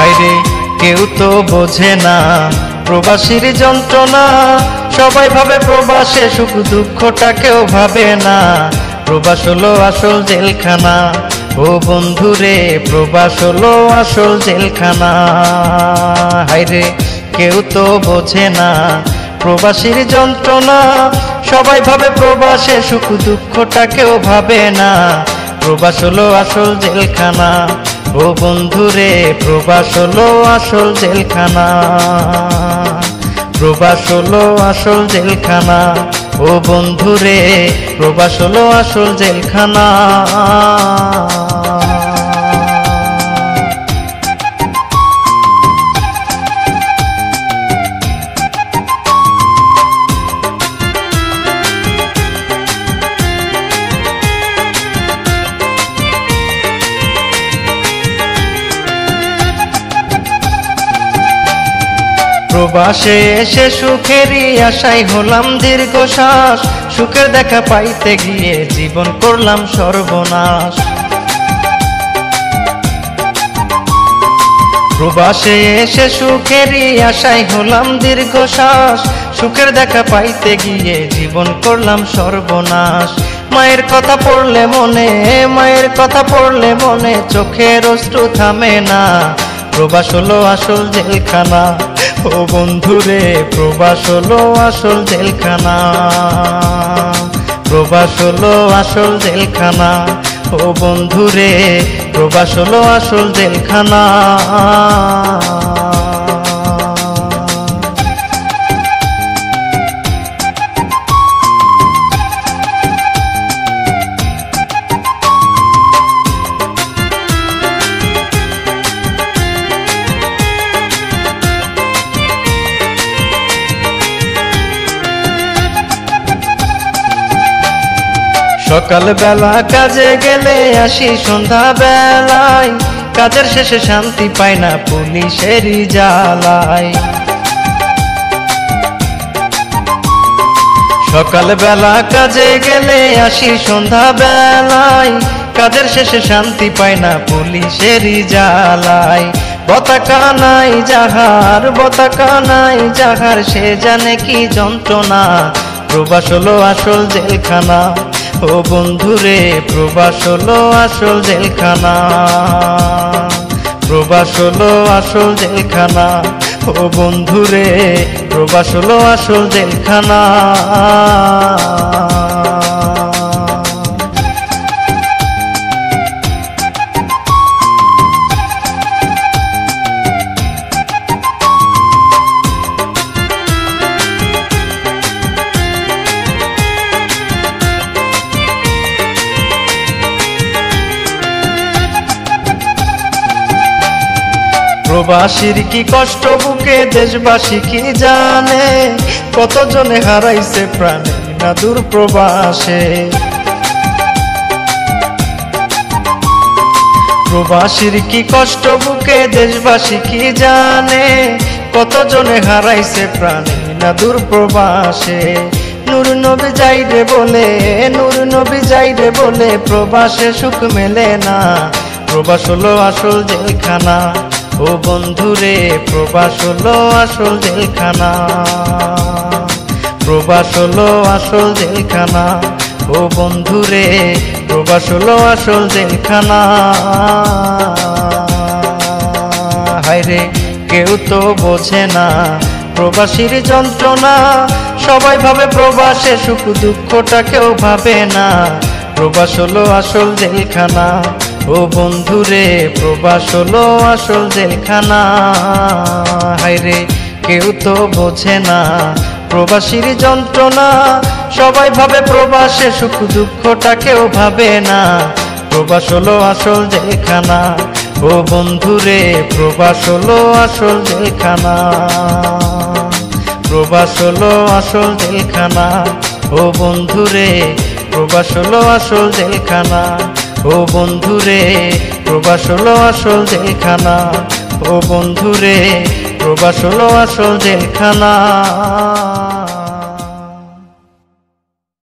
হাইরে কেউ তো বোঝে না। প্রবাসীর যন্ত্রণা, সবাই ভাবে প্রবাসে সুখ দুঃখটা কেউ ভাবে না। প্রবাস হলো আসল জেলখানা। ও বন্ধুরে, প্রবাস হলো আসল জেলখানা। হাইরে কেউ তো বোঝে না। প্রবাসীর যন্ত্রণা, সবাই ভাবে প্রবাসে সুখ দুঃখটা কেউ ভাবে না। প্রবাস হলো আসল জেলখানা। ও বন্ধুরে, প্রবাস হলো আসল জেলখানা। প্রবাস হলো আসল জেলখানা। ও বন্ধুরে, প্রবাস হলো আসল জেলখানা। প্রবাসে এসে সুখেরই আশাই হলাম দীর্ঘ দীর্ঘশ্বাস। সুখের দেখা পাইতে গিয়ে জীবন করলাম সর্বনাশ। প্রবাসে এসে সুখেরই আশাই হলাম দীর্ঘ দীর্ঘশ্বাস। সুখের দেখা পাইতে গিয়ে জীবন করলাম সর্বনাশ। মায়ের কথা পড়লে মনে, মায়ের কথা পড়লে মনে, চোখের অশ্রু থামে না। প্রবাস হলো আসল জেলখানা। ও বন্ধুরে, প্রবাস হলো আসল জেলখানা। প্রবাস হলো আসল জেলখানা। ও বন্ধুরে, প্রবাস হলো আসল জেলখানা। সকাল বেলা কাজে গেলে আসি সন্ধ্যা বেলায় কাজের শেষে শান্তি পায় না পুলিশেরই জ্বালায়। সকাল বেলা কাজে গেলে আসি সন্ধ্যা বেলায় কাজের শেষে শান্তি পায় না পুলিশেরই জ্বালায়। বতাকা নাই যাহার, বতাকা নাই যাহার, সে জানে কি যন্ত্রণা। প্রবাস হলো আসল জেলখানা। ও বন্ধুরে, প্রবাস হলো আসল জেলখানা। প্রবাস হলো আসল জেলখানা। ও বন্ধুরে, প্রবাস হলো আসল জেলখানা। প্রবাসীর কি কষ্ট বুকে দেশবাসী কি জানে? কতজনে হারাইছে প্রাণে না দূর প্রবাসে? প্রবাসীর কি কষ্ট বুকে দেশবাসী কি জানে? কতজনে হারাইছে প্রাণে না দূর প্রবাসে? নূর নবী যাইরে বলে, নূর নবী যাইরে বলে প্রবাসে সুখ মেলে না। প্রবাস হলো আসল জেলখানা। ও বন্ধুরে, প্রবাস হলো আসল জেলখানা। প্রবাস হলো আসল জেলখানা। ও বন্ধুরে, প্রবাস হলো আসল জেলখানা। হায়রে, কেউ তো বোঝে না প্রবাসীর যন্ত্রণা। সবাই ভাবে প্রবাসে সুখ দুঃখটা কেউ ভাবে না। প্রবাস হলো আসল জেলখানা। ও বন্ধুরে, প্রবাস হলো আসল জেলখানা। হায়রে, কেউ তো বোঝে না, প্রবাসীর যন্ত্রণা। সবাই ভাবে প্রবাসে সুখ দুঃখটা কেউ ভাবে না। প্রবাস হলো আসল জেলখানা। ও বন্ধুরে, প্রবাস হলো আসল জেলখানা। প্রবাস হলো আসল জেলখানা। ও বন্ধুরে, প্রবাস হলো আসল জেলখানা। ও বন্ধুরে প্রবাস হলো আসল জেলখানা ও বন্ধুরে প্রবাস হলো আসল জেলখানা